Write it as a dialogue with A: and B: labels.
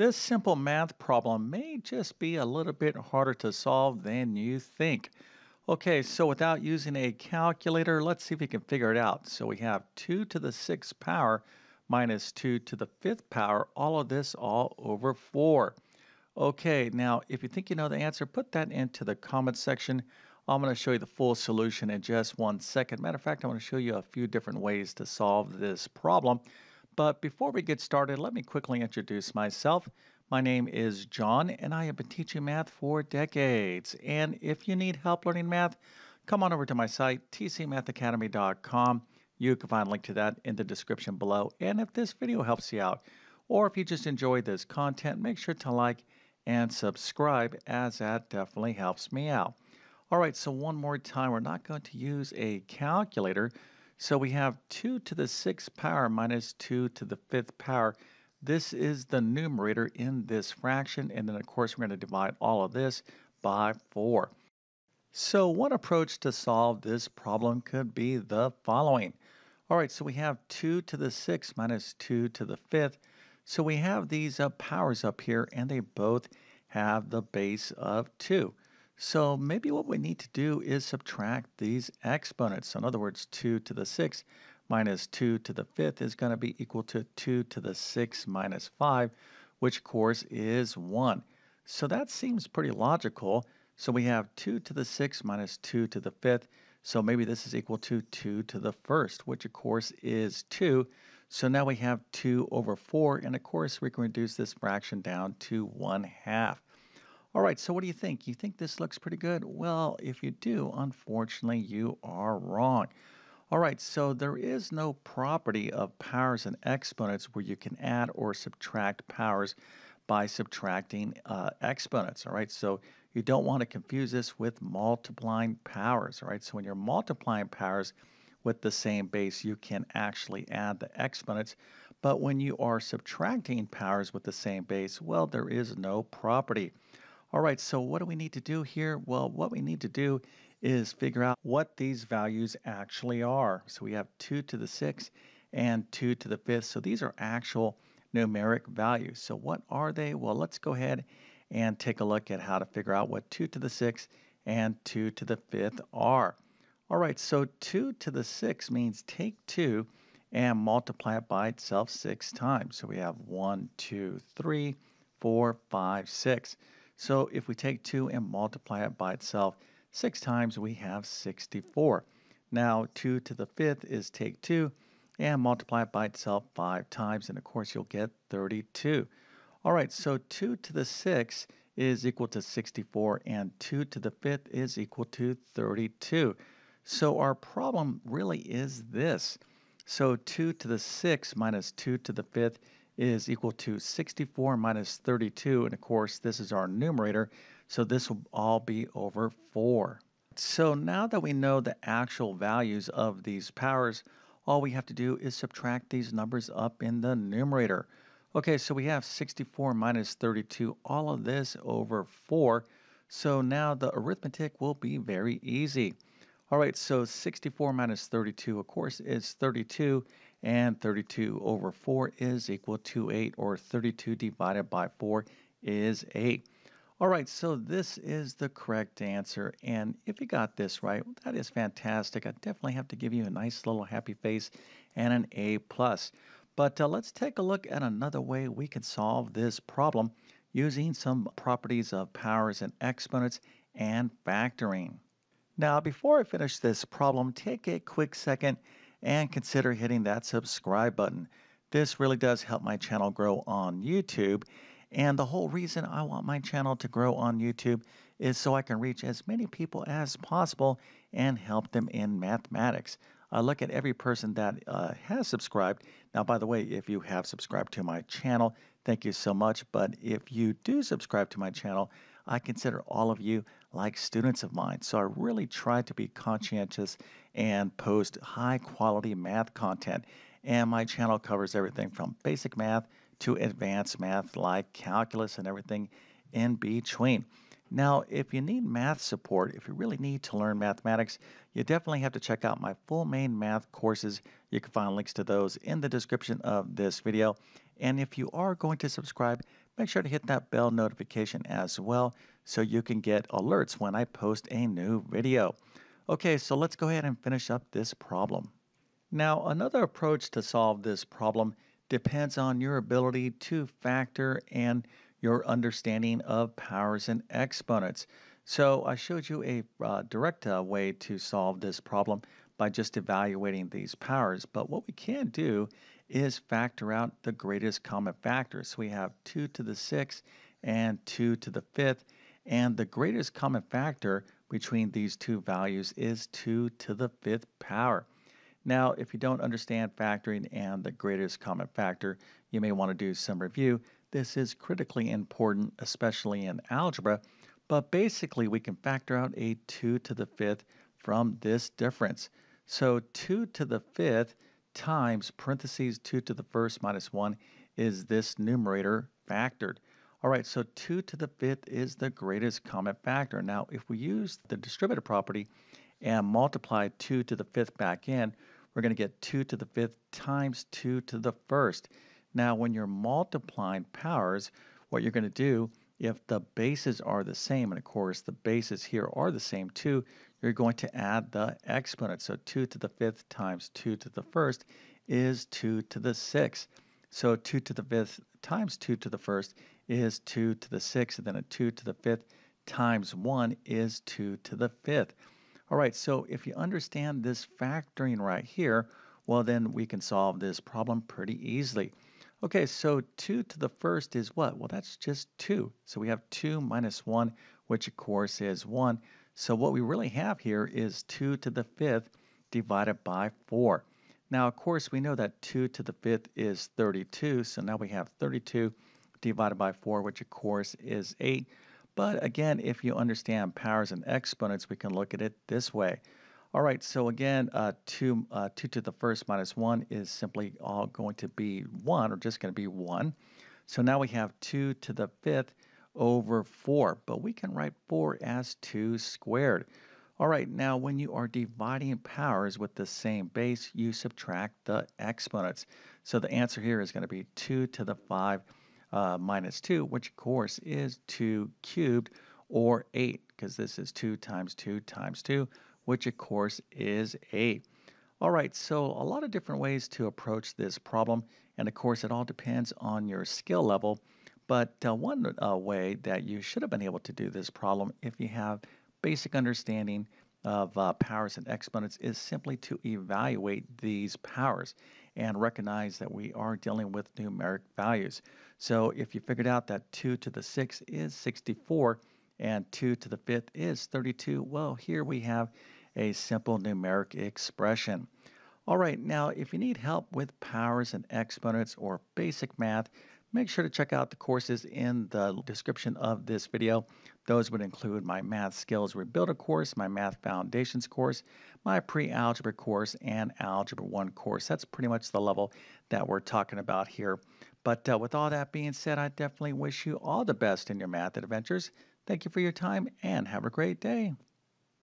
A: This simple math problem may just be a little bit harder to solve than you think. Okay, so without using a calculator, let's see if we can figure it out. So we have 2 to the 6th power minus 2 to the 5th power, all of this all over 4. Okay, now if you think you know the answer, put that into the comment section. I'm going to show you the full solution in just one second. Matter of fact, I'm going to show you a few different ways to solve this problem. But before we get started, let me quickly introduce myself. My name is John, and I have been teaching math for decades. And if you need help learning math, come on over to my site, tcmathacademy.com. You can find a link to that in the description below. And if this video helps you out, or if you just enjoy this content, make sure to like and subscribe, as that definitely helps me out. All right, so one more time, we're not going to use a calculator. So we have 2 to the 6th power minus 2 to the 5th power. This is the numerator in this fraction. And then, of course, we're going to divide all of this by 4. So one approach to solve this problem could be the following. All right, so we have 2 to the 6th minus 2 to the 5th. So we have these uh, powers up here, and they both have the base of 2. So maybe what we need to do is subtract these exponents. So In other words, 2 to the 6th minus 2 to the 5th is going to be equal to 2 to the 6th minus 5, which of course is 1. So that seems pretty logical. So we have 2 to the 6th minus 2 to the 5th. So maybe this is equal to 2 to the 1st, which of course is 2. So now we have 2 over 4, and of course we can reduce this fraction down to 1 half. All right, so what do you think? You think this looks pretty good? Well, if you do, unfortunately, you are wrong. All right, so there is no property of powers and exponents where you can add or subtract powers by subtracting uh, exponents. All right, so you don't want to confuse this with multiplying powers. All right, so when you're multiplying powers with the same base, you can actually add the exponents. But when you are subtracting powers with the same base, well, there is no property. All right, so what do we need to do here? Well, what we need to do is figure out what these values actually are. So we have 2 to the 6th and 2 to the 5th. So these are actual numeric values. So what are they? Well, let's go ahead and take a look at how to figure out what 2 to the 6th and 2 to the 5th are. All right, so 2 to the 6th means take 2 and multiply it by itself 6 times. So we have 1, 2, 3, 4, 5, 6. So if we take 2 and multiply it by itself 6 times, we have 64. Now 2 to the 5th is take 2 and multiply it by itself 5 times, and of course you'll get 32. All right, so 2 to the 6th is equal to 64, and 2 to the 5th is equal to 32. So our problem really is this. So 2 to the 6th minus 2 to the 5th is equal to 64 minus 32. And of course, this is our numerator, so this will all be over 4. So now that we know the actual values of these powers, all we have to do is subtract these numbers up in the numerator. Okay, so we have 64 minus 32, all of this over 4. So now the arithmetic will be very easy. All right, so 64 minus 32, of course, is 32 and 32 over 4 is equal to 8, or 32 divided by 4 is 8. All right, so this is the correct answer, and if you got this right, that is fantastic. I definitely have to give you a nice little happy face and an A+. plus. But uh, let's take a look at another way we can solve this problem using some properties of powers and exponents and factoring. Now, before I finish this problem, take a quick second and consider hitting that subscribe button. This really does help my channel grow on YouTube. And the whole reason I want my channel to grow on YouTube is so I can reach as many people as possible and help them in mathematics. I look at every person that uh, has subscribed. Now, by the way, if you have subscribed to my channel, thank you so much. But if you do subscribe to my channel, I consider all of you like students of mine. So I really try to be conscientious and post high quality math content. And my channel covers everything from basic math to advanced math like calculus and everything in between. Now, if you need math support, if you really need to learn mathematics, you definitely have to check out my full main math courses. You can find links to those in the description of this video. And if you are going to subscribe, make sure to hit that bell notification as well so you can get alerts when I post a new video. Okay, so let's go ahead and finish up this problem. Now, another approach to solve this problem depends on your ability to factor and your understanding of powers and exponents. So I showed you a uh, direct uh, way to solve this problem by just evaluating these powers. But what we can do is factor out the greatest common factor. So we have 2 to the 6th and 2 to the 5th. And the greatest common factor between these two values is 2 to the 5th power. Now, if you don't understand factoring and the greatest common factor, you may want to do some review. This is critically important, especially in algebra, but basically we can factor out a 2 to the 5th from this difference. So 2 to the 5th times parentheses 2 to the first minus 1 is this numerator factored. All right, so 2 to the 5th is the greatest common factor. Now, if we use the distributive property and multiply 2 to the 5th back in, we're going to get 2 to the 5th times 2 to the 1st. Now, when you're multiplying powers, what you're going to do, if the bases are the same, and of course the bases here are the same too, you're going to add the exponent. So 2 to the 5th times 2 to the 1st is 2 to the 6th. So 2 to the 5th times 2 to the 1st is 2 to the 6th, and then a 2 to the 5th times 1 is 2 to the 5th. All right, so if you understand this factoring right here, well, then we can solve this problem pretty easily. Okay, so 2 to the first is what? Well, that's just 2. So we have 2 minus 1, which of course is 1. So what we really have here is 2 to the fifth divided by 4. Now, of course, we know that 2 to the fifth is 32. So now we have 32 divided by 4, which of course is 8. But again, if you understand powers and exponents, we can look at it this way. All right, so again, uh, 2, uh, 2 to the first minus 1 is simply all going to be 1, or just going to be 1. So now we have 2 to the fifth over 4, but we can write 4 as 2 squared. All right, now when you are dividing powers with the same base, you subtract the exponents. So the answer here is going to be 2 to the 5 uh, minus 2, which of course is 2 cubed or 8, because this is 2 times 2 times 2, which of course is A. All right, so a lot of different ways to approach this problem, and of course it all depends on your skill level. But uh, one uh, way that you should have been able to do this problem if you have basic understanding of uh, powers and exponents is simply to evaluate these powers and recognize that we are dealing with numeric values. So if you figured out that 2 to the 6th is 64 and 2 to the 5th is 32, well, here we have a simple numeric expression. All right, now if you need help with powers and exponents or basic math, make sure to check out the courses in the description of this video. Those would include my Math Skills Rebuilder course, my Math Foundations course, my Pre-Algebra course, and Algebra 1 course. That's pretty much the level that we're talking about here. But uh, with all that being said, I definitely wish you all the best in your math adventures. Thank you for your time and have a great day.